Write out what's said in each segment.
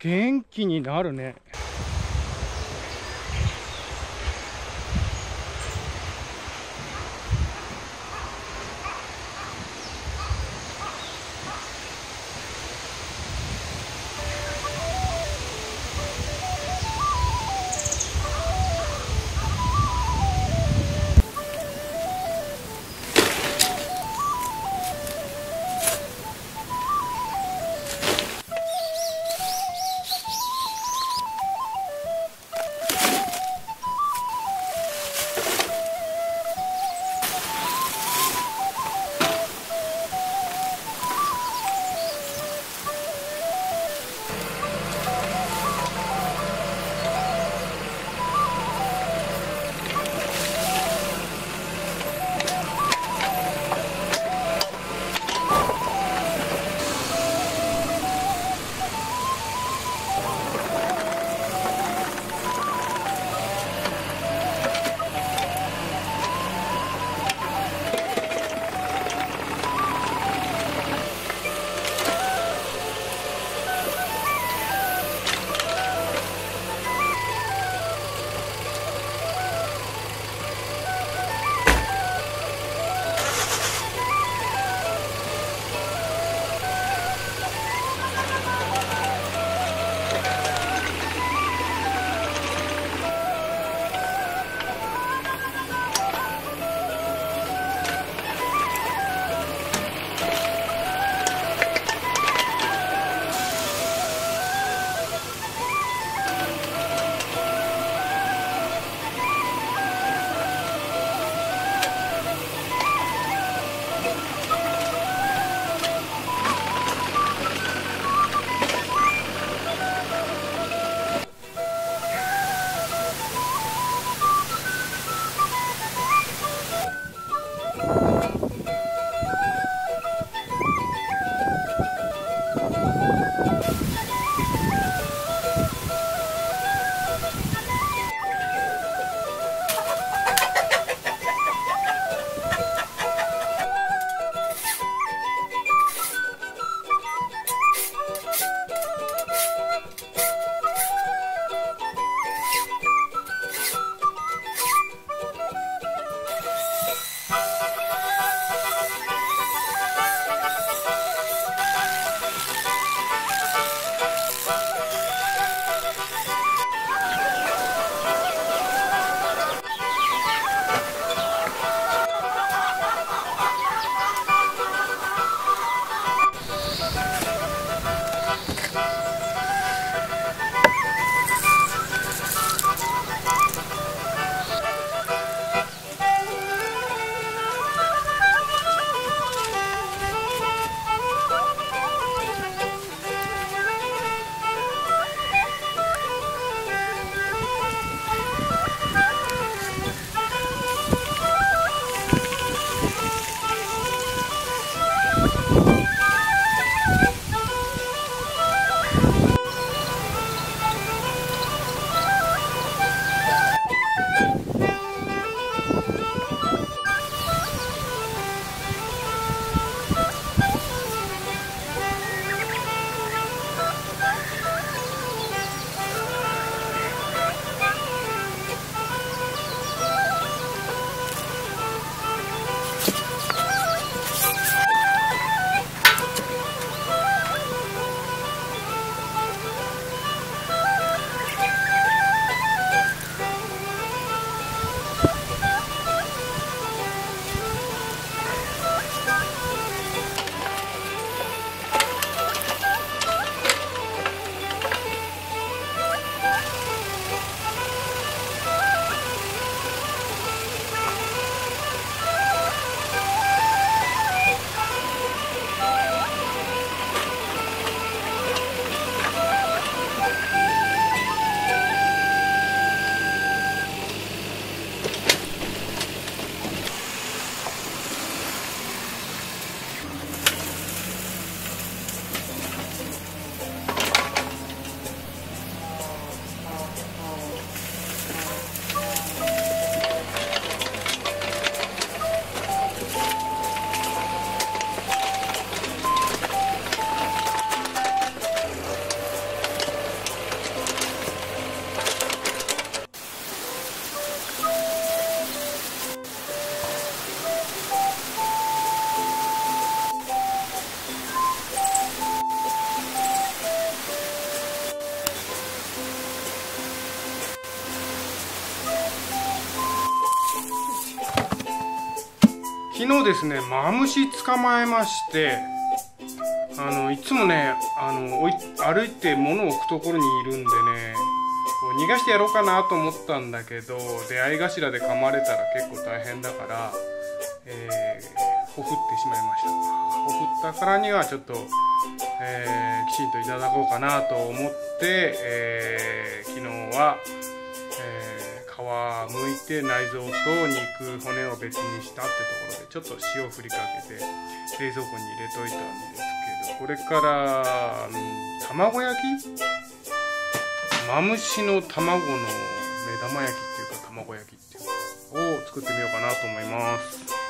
元気になるね。昨日ですね。マムシ捕まえましてあのいつもねあの歩いて物を置くところにいるんでねこう逃がしてやろうかなと思ったんだけど出会い頭で噛まれたら結構大変だから、えー、ほふってしまいました。ほふったからにはちょっと、えー、きちんといただこうかなと思って、えー、昨日は、え皮むい。て内臓と肉骨を別にしたってところでちょっと塩を振りかけて冷蔵庫に入れといたんですけどこれから、うん、卵焼きマムシの卵の目玉焼きっていうか卵焼きっていうかを作ってみようかなと思います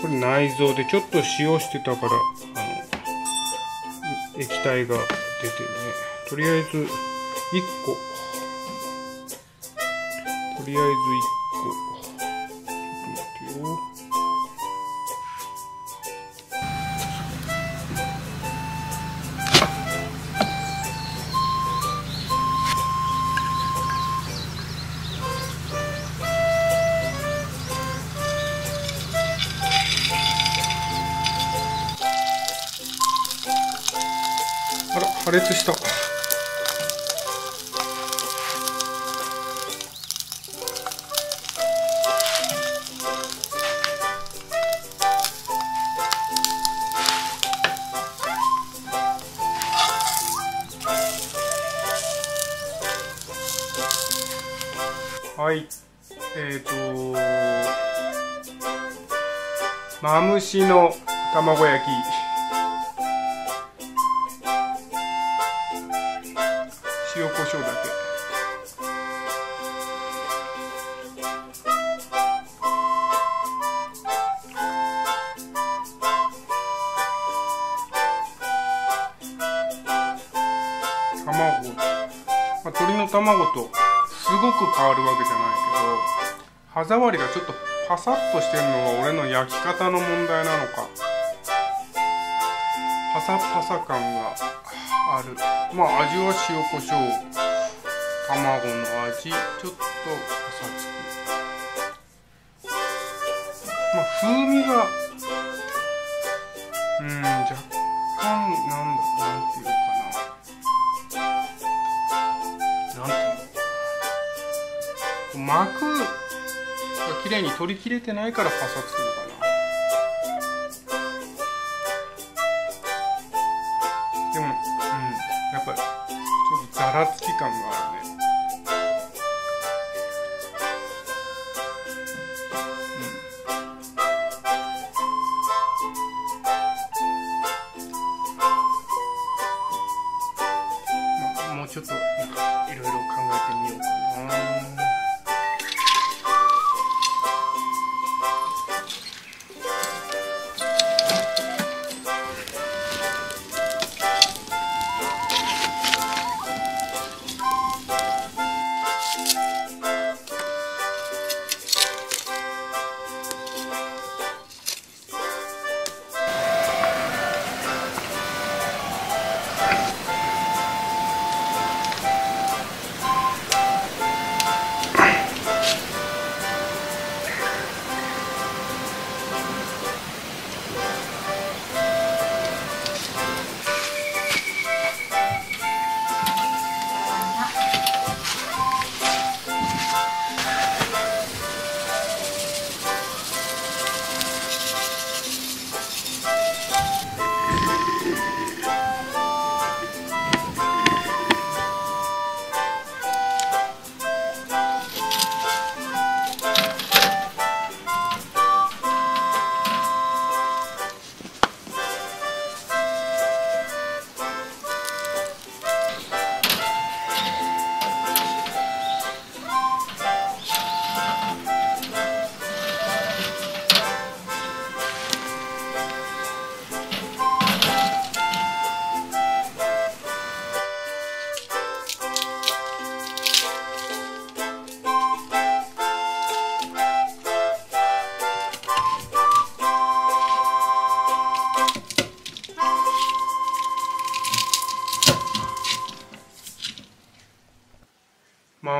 これ内臓でちょっと塩してたからあの液体が出てるね。とりあえず1個。りあえず1個ちょっと待ってよあら破裂した。の卵焼き。塩コショウだけ。卵、まあ、鶏の卵とすごく変わるわけじゃないけど歯触りがちょっとパサッとしてるのは俺の焼き方の問題なのか。パサパサ感がある。まあ味は塩コショウ卵の味ちょっとパサつく。まあ風味がうん若干なんだなんていうか膜が綺麗に取り切れてないからパサつくのかな。でもうんやっぱりちょっとざらつき感があるね。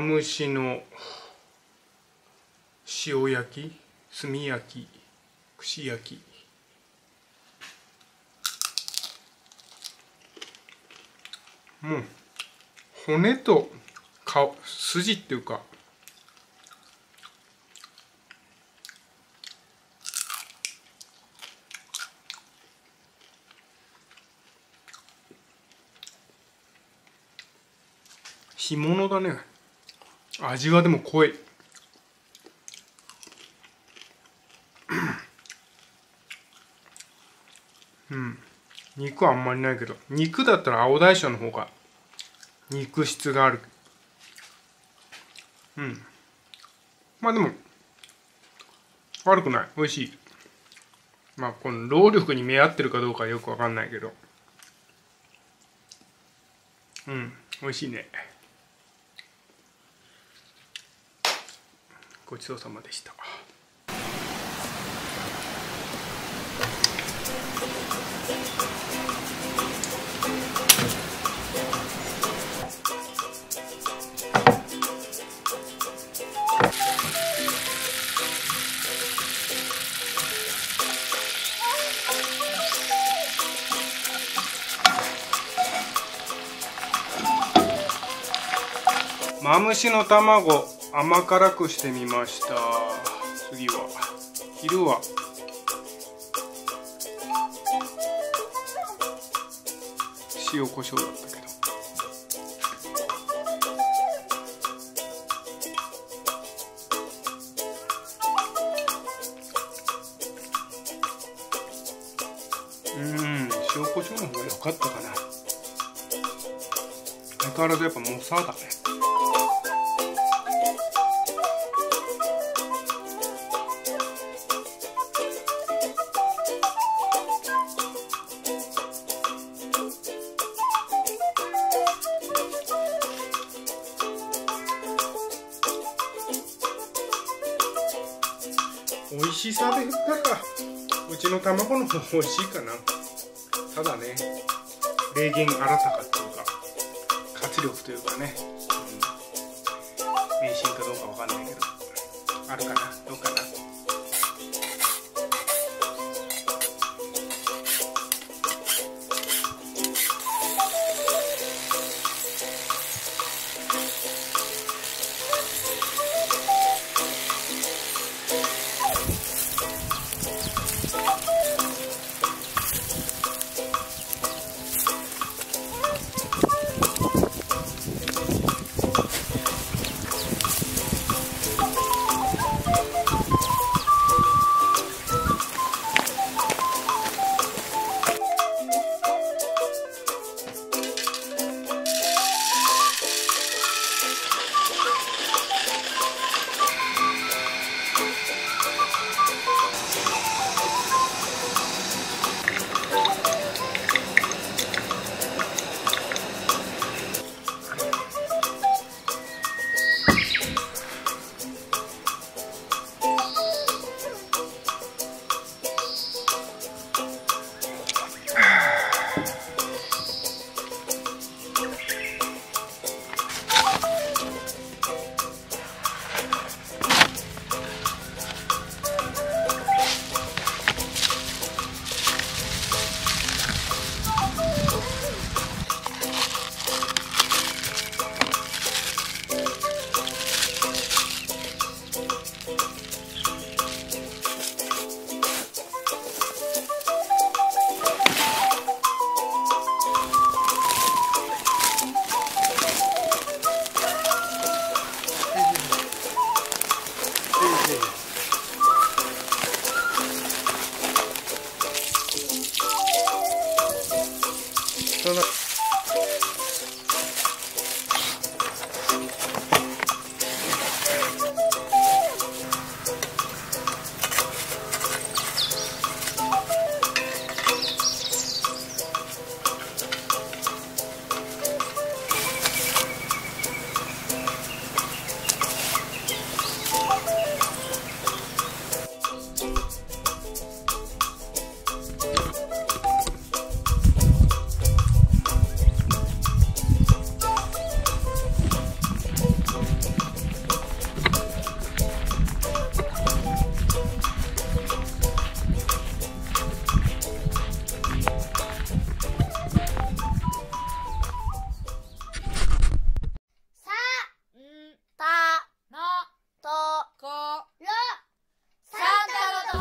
マムシの塩焼き炭焼き串焼き。もう骨と筋っていうか。干物だね。味はでも濃い。うん。肉はあんまりないけど。肉だったら青大将の方が肉質がある。うん。まあでも悪くない。美味しい。まあこの労力に見合ってるかどうかよくわかんないけど。うん。美味しいね。ごちそうさまでした。マムシの卵甘辛くしてみました。次は昼は。塩コショウだったけど。うん塩コショウの方が良かったかな。相変わらずやっぱモサだね。しさで言ったら。うちの卵の方が美味しいかな。ただね霊言新たかっていうか活力というかね、うん、迷信かどうかわかんないけど。あるかな？どうか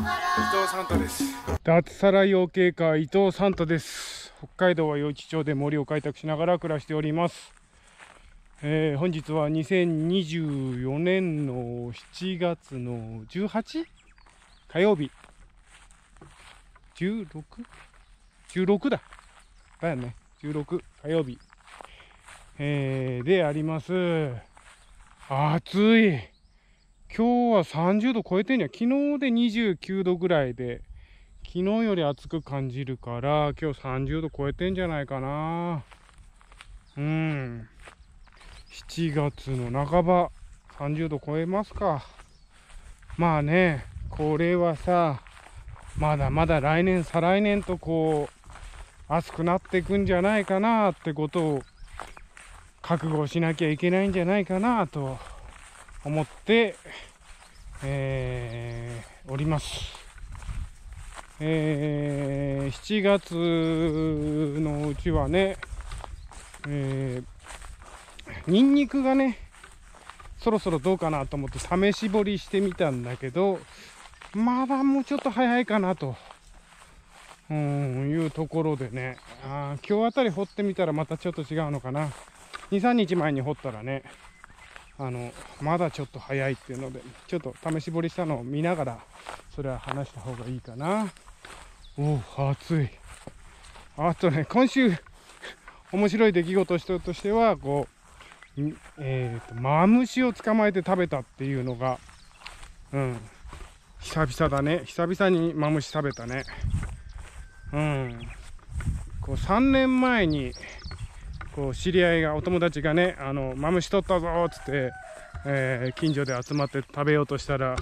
藤サンタです。脱サラ養鶏家伊藤サンタです。北海道は余市町で森を開拓しながら暮らしております。えー、本日は2024年の7月の 18? 火曜日。16?16 だ。だよね。16火曜日。えー、であります。暑い。今日は30度超えてんや。昨日で29度ぐらいで昨日より暑く感じるから今日30度超えてんじゃないかな。うん。7月の半ば30度超えますか。まあねこれはさまだまだ来年再来年とこう暑くなっていくんじゃないかなってことを覚悟しなきゃいけないんじゃないかなと。思って、えー、おります。えー、7月のうちはね、えーニンニクがね、そろそろどうかなと思って試し掘りしてみたんだけど、まだもうちょっと早いかなと、うん、いうところでね、あ今日あたり掘ってみたらまたちょっと違うのかな。2、3日前に掘ったらね、あの、まだちょっと早いっていうので、ちょっと試し掘りしたのを見ながら、それは話した方がいいかな。おお、暑い。あとね、今週、面白い出来事としては、こう、えーと、マムシを捕まえて食べたっていうのが、うん、久々だね。久々にマムシ食べたね。うん。こう3年前に、こう知り合いが、お友達がね、あの、マムシ取ったぞっつって、えー、近所で集まって食べようとしたら、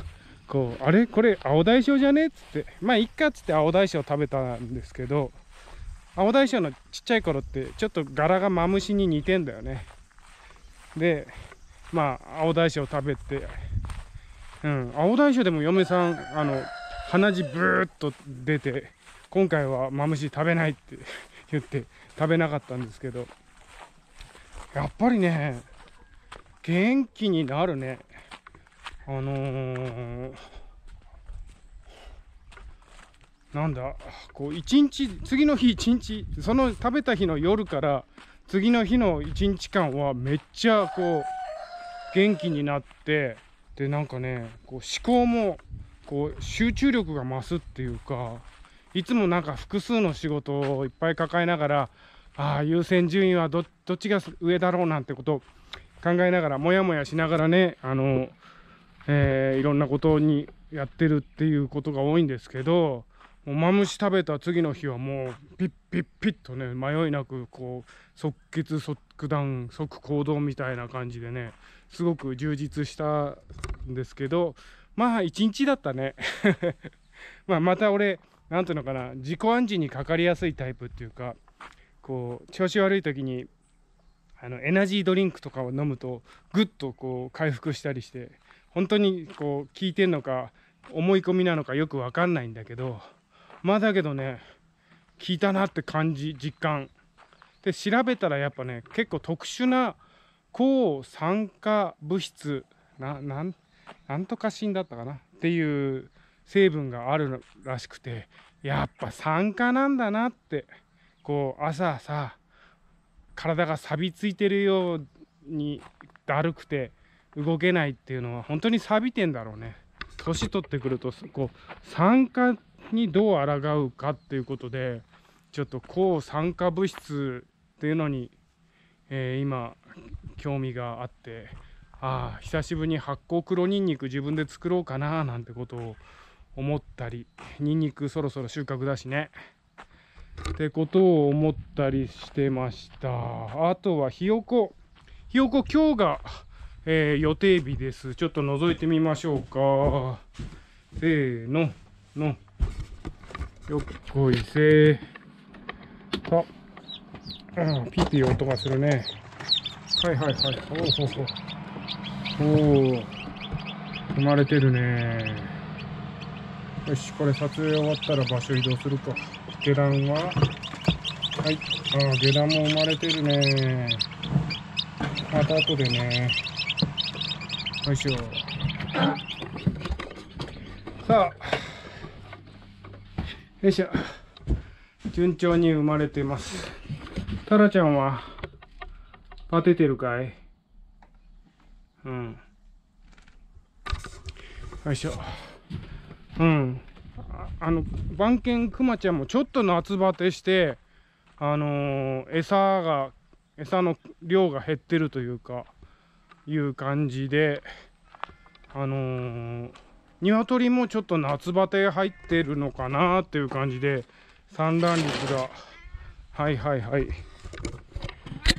こう、あれ？これ青大将じゃね？っつって、まあ、いっかっつって青大将食べたんですけど、青大将のちっちゃい頃って、ちょっと柄がマムシに似てんだよね。でまあ青大将食べてうん青大将でも嫁さんあの鼻血ブーッと出て今回はマムシ食べないって言って食べなかったんですけどやっぱりね元気になるね。あのー、なんだこう一日次の日一日その食べた日の夜から次の日の1日間はめっちゃこう元気になってでなんかねこう思考もこう集中力が増すっていうかいつもなんか複数の仕事をいっぱい抱えながらああ優先順位はどっどっちが上だろうなんてことを考えながらモヤモヤしながらねあの、えー、いろんなことにやってるっていうことが多いんですけどもうマムシ食べた次の日はもうピッピッピッとね迷いなくこう即決即断即行動みたいな感じでねすごく充実したんですけどまあ一日だったね。まあまた俺何ていうのかな自己暗示にかかりやすいタイプっていうかこう調子悪い時にあのエナジードリンクとかを飲むとぐっとこう回復したりして本当にこう効いてんのか思い込みなのかよく分かんないんだけどまあだけどね効いたなって感じ実感。で調べたらやっぱね結構特殊な抗酸化物質ななんなんとかんだったかなっていう成分があるらしくてやっぱ酸化なんだなってこう朝さ体が錆びついてるようにだるくて動けないっていうのは本当に錆びてんだろうね。年取ってくるとこう酸化にどう抗うかっていうことでちょっと抗酸化物質っていうのに、えー、今興味があってああ久しぶりに発酵黒にんにく自分で作ろうかななんてことを思ったりにんにくそろそろ収穫だしね。ってことを思ったりしてましたあとはひよこひよこ今日が、えー、予定日ですちょっと覗いてみましょうかせーののよっこいせーあ、うん、ピーピー音がするね。はいはいはい。おおほ。おお。生まれてるね。よし、これ撮影終わったら場所移動するか。下段は。はい。あ、下段も生まれてるね。また後でね。よいしょ。さあ、よいしょ。順調に生まれてます。タラちゃんは。当ててるかい？うん。よいしょ。うん。あの番犬クマちゃんもちょっと夏バテしてあのー、餌が餌の量が減ってるというかいう感じであのー、鶏もちょっと夏バテ入ってるのかなっていう感じで産卵率がはいはいはい。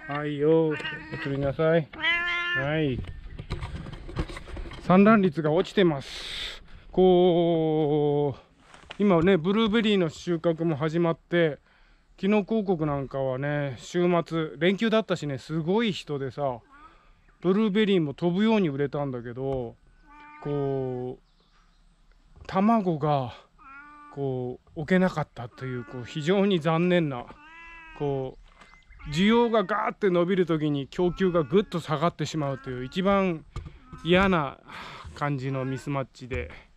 はいよ移りなさい。はい。産卵率が落ちてます。こう今ねブルーベリーの収穫も始まって昨日広告なんかはね週末連休だったしねすごい人でさブルーベリーも飛ぶように売れたんだけどこう卵がこう置けなかったというこう非常に残念なこう需要がガーって伸びる時に供給がぐっと下がってしまうという一番嫌な感じのミスマッチで。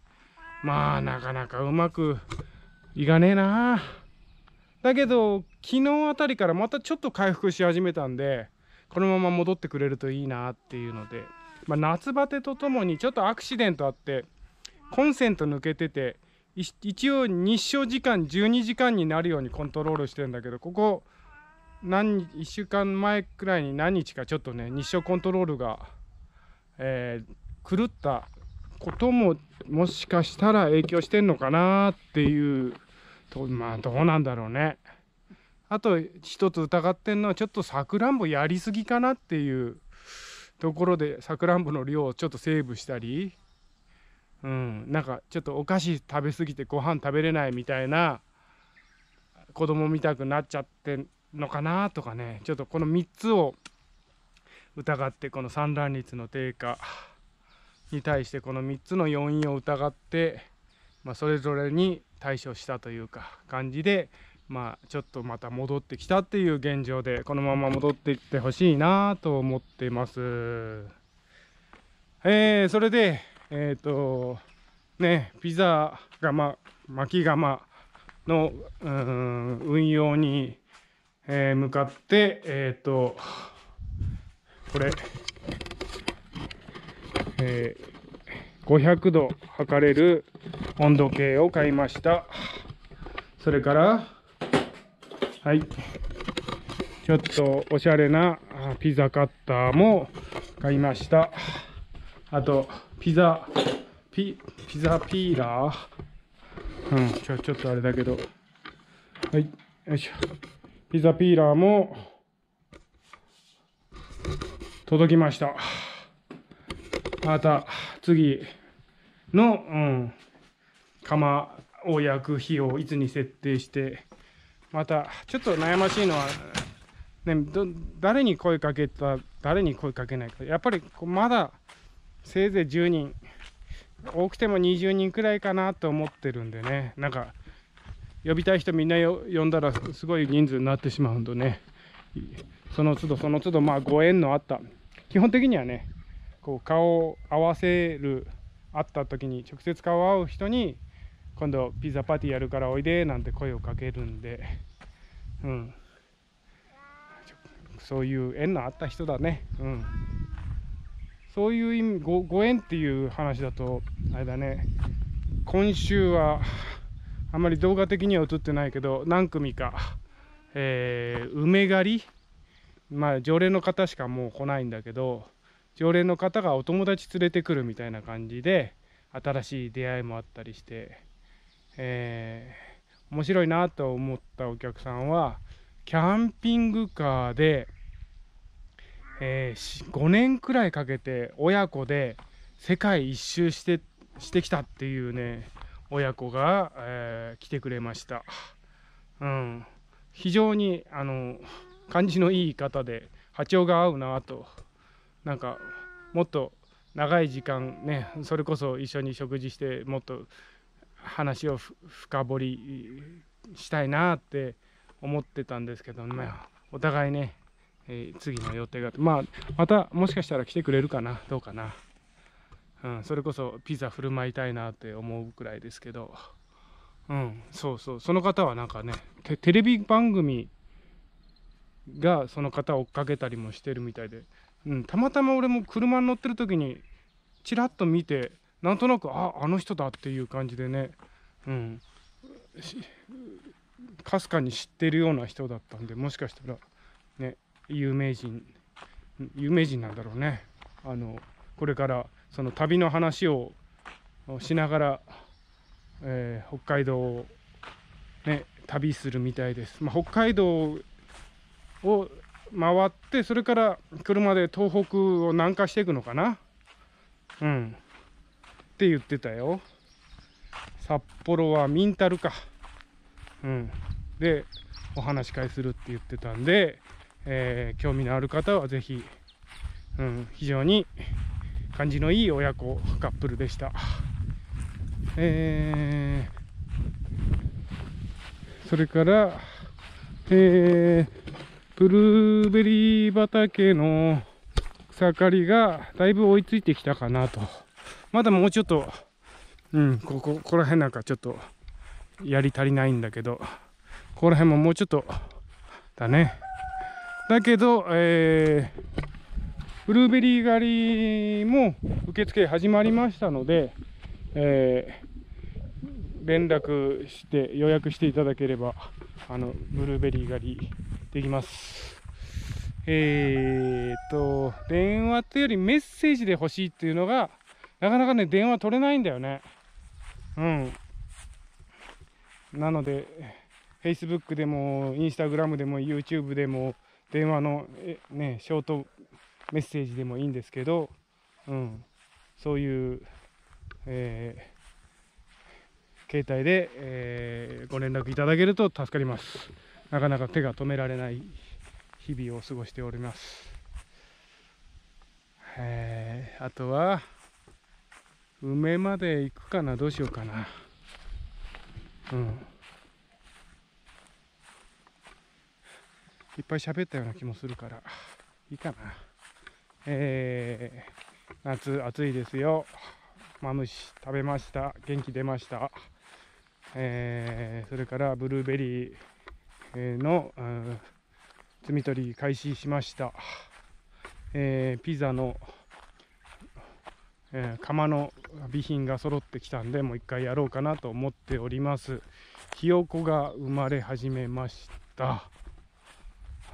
まあなかなかうまくいかねえな。だけど昨日あたりからまたちょっと回復し始めたんでこのまま戻ってくれるといいなっていうので、まあ、夏バテとともにちょっとアクシデントあってコンセント抜けてて一応日照時間12時間になるようにコントロールしてるんだけどここ何1週間前くらいに何日かちょっとね日照コントロールが、えー、狂ったことももしかしたら影響してんのかなっていうとまあどうなんだろうね。あと一つ疑ってんのはちょっとさくらんぼやりすぎかなっていうところでさくらんぼの量をちょっとセーブしたり、うん、なんかちょっとお菓子食べ過ぎてご飯食べれないみたいな子供みたくなっちゃってんのかなとかね。ちょっとこの3つを疑ってこの産卵率の低下に対してこの3つの要因を疑って、まあ、それぞれに対処したというか感じでまあちょっとまた戻ってきたっていう現状でこのまま戻っていってほしいなと思ってます。えー、それでえっ、ー、とねピザ窯巻き窯のうん運用に、えー、向かってえっ、ー、とこれ、えー、500度測れる温度計を買いました。それからはい。ちょっとおしゃれなピザカッターも買いました。あと、ピザ、ピ、ピザピーラー。うん、ちょ、ちょっとあれだけど。はい、よいしょ。ピザピーラーも届きました。また、次の、うん、釜を焼く日をいつに設定して、またちょっと悩ましいのは、ね、誰に声かけた誰に声かけないか。やっぱりまだせいぜい10人多くても20人くらいかなと思ってるんでね。なんか呼びたい人みんな呼んだらすごい人数になってしまうんでね。その都度その都度まあご縁のあった。基本的にはねこう顔を合わせる会った時に直接顔を合う人に今度ピザパーティーやるからおいでなんて声をかけるんで、うん、そういう縁のあった人だね、うん、そういう意味ごご縁っていう話だとあれだね。今週はあんまり動画的には映ってないけど何組か、えー、梅狩り？まあ常連の方しかもう来ないんだけど常連の方がお友達連れてくるみたいな感じで新しい出会いもあったりしてえー、面白いなと思ったお客さんはキャンピングカーで、えー、5年くらいかけて親子で世界一周してしてきたっていうね親子が、えー、来てくれました。うん、非常にあの感じのいい方で波長が合うなとなんかもっと長い時間ねそれこそ一緒に食事してもっと話を深掘りしたいなって思ってたんですけど、まあ、お互いね、えー、次の予定がまあまたもしかしたら来てくれるかなどうかな、うん、それこそピザ振る舞いたいなって思うくらいですけど。うんそうそう。その方はなんかねテレビ番組がその方を追っかけたりもしてるみたいで、うん、たまたま俺も車に乗ってる時にちらっと見てなんとなくああの人だっていう感じでねうんかすかに知ってるような人だったんでもしかしたらね有名人有名人なんだろうね。あのこれからその旅の話をしながら、えー、北海道をね旅するみたいです、まあ、北海道を回ってそれから車で東北を南下していくのかな？うん。って言ってたよ。札幌はミンタルか。うん。でお話し会するって言ってたんで、えー、興味のある方は是非、うん、非常に感じのいい親子カップルでした。えー、それからえー、ブルーベリー畑の草刈りがだいぶ追いついてきたかなと。まだもうちょっとうんここここら辺なんかちょっとやり足りないんだけど。ここら辺ももうちょっとだね。だけどえー、ブルーベリー狩りも受付始まりましたので、えー、連絡して予約していただければあのブルーベリー狩りできます。えー、っと、電話っていうよりメッセージで欲しいっていうのが、なかなかね、電話取れないんだよね。うん。なので、Facebook でも、Instagram でも、YouTube でも、電話の、えね、ショートメッセージでもいいんですけど、うん、そういう、えー、携帯で、えー、ご連絡いただけると助かります。なかなか手が止められない日々を過ごしております。え、あとは梅まで行くかなどうしようかな。うん。いっぱい喋ったような気もするからいいかな。えー、夏暑いですよ。マムシ食べました。元気出ました。えー、それからブルーベリー。の摘み取り開始しました、えー、ピザの、えー、釜の備品が揃ってきたんでもう一回やろうかなと思っております。ひよこが生まれ始めました。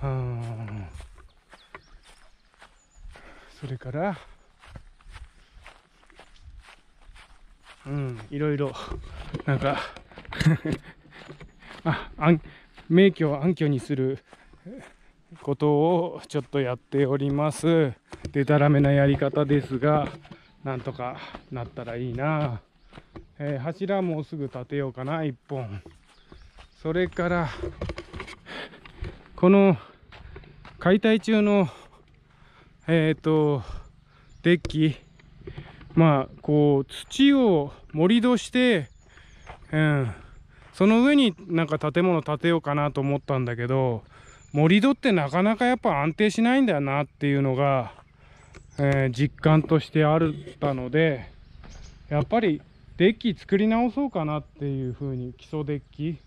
うん。それからうんいろいろなんか ああん名挙を暗挙にすることをちょっとやっております。でたらめなやり方ですが、なんとかなったらいいな。えー、柱もうすぐ立てようかな、1本。それから、この解体中の、えっ、ー、と、デッキ、まあ、こう、土を盛り土して、うん、その上になんか建物建てようかなと思ったんだけど盛り土ってなかなかやっぱ安定しないんだよなっていうのが、えー、実感としてあったのでやっぱりデッキ作り直そうかなっていう風に基礎デッキ。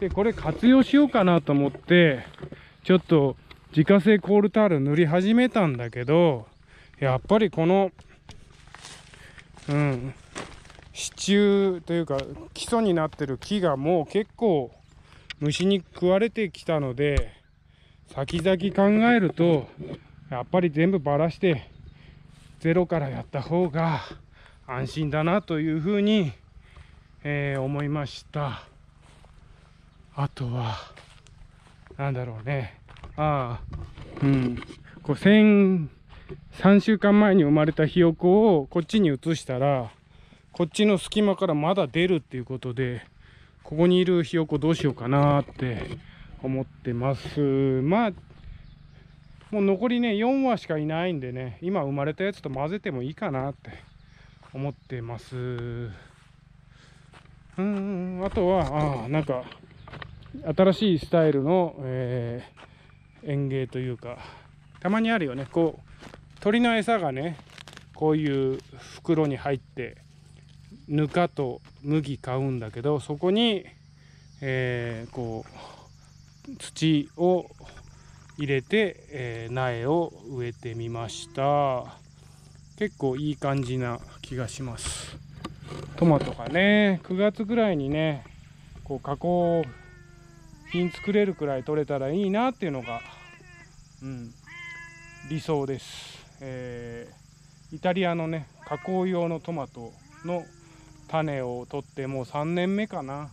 でこれ活用しようかなと思ってちょっと自家製コールタール塗り始めたんだけどやっぱりこのうん支柱というか基礎になってる木がもう結構虫に食われてきたので先々考えるとやっぱり全部ばらしてゼロからやった方が安心だなというふうに、えー、思いました。あとは何だろうね。ああうん。こう3週間前に生まれたひよこをこっちに移したらこっちの隙間からまだ出るっていうことで、ここにいるひよこどうしようかなって思ってます。まあ、もう残りね、4羽しかいないんでね、今生まれたやつと混ぜてもいいかなって思ってます。うん、あとは、あなんか、新しいスタイルの、えー、園芸というか、たまにあるよね、こう、鳥の餌がね、こういう袋に入って、ぬかと麦買うんだけどそこに、えー、こう土を入れて、えー、苗を植えてみました。結構いい感じな気がします。トマトがね9月ぐらいにねこう加工品作れるくらい取れたらいいなっていうのが、うん、理想です、えー、イタリアのね加工用のトマトの種を取ってもう3年目かな。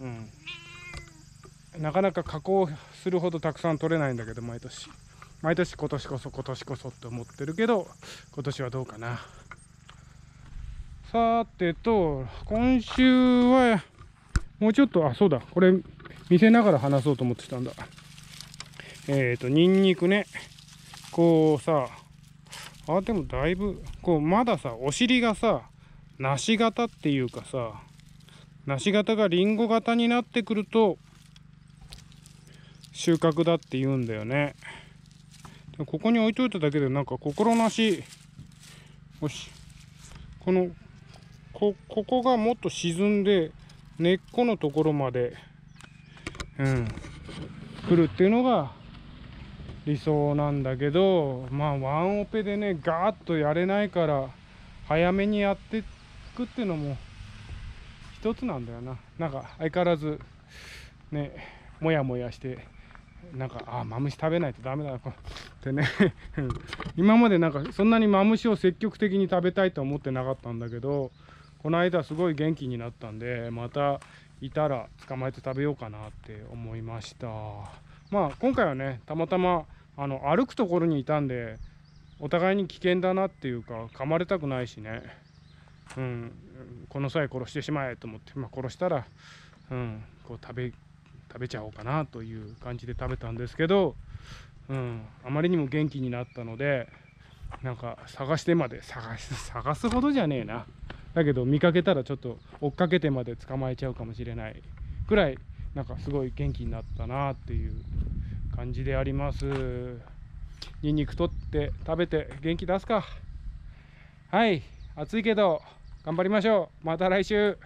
うん。なかなか加工するほどたくさん取れないんだけど毎年。毎年今年こそ今年こそって思ってるけど今年はどうかな。さてと今週はもうちょっとあそうだ。これ見せながら話そうと思ってたんだ。えっ、ー、とニンニクね。こうさあでもだいぶこうまださお尻がさ梨型っていうかさ梨型がリンゴ型になってくると収穫だって言うんだよね。ここに置いといただけでなんか心なし。よし。このこここがもっと沈んで根っこのところまでうん来るっていうのが理想なんだけどまあワンオペでねガーッとやれないから早めにやっていくっていうのも一つなんだよな。なんか相変わらずねもやもやしてなんかあマムシ食べないとダメだってね。今までなんかそんなにマムシを積極的に食べたいと思ってなかったんだけどこの間すごい元気になったんでまたいたら捕まえて食べようかなって思いました。まあ今回はねたまたまあの歩くところにいたんでお互いに危険だなっていうか噛まれたくないしね。うんこの際殺してしまえと思って、まあ、殺したら、うん、こう食べ食べちゃおうかなという感じで食べたんですけど、うん、あまりにも元気になったのでなんか探してまで探す探すほどじゃねえな。だけど見かけたらちょっと追っかけてまで捕まえちゃうかもしれないぐらいなんかすごい元気になったなっていう感じであります。ニンニク取って食べて元気出すか。はい暑いけど。頑張りましょう。また来週。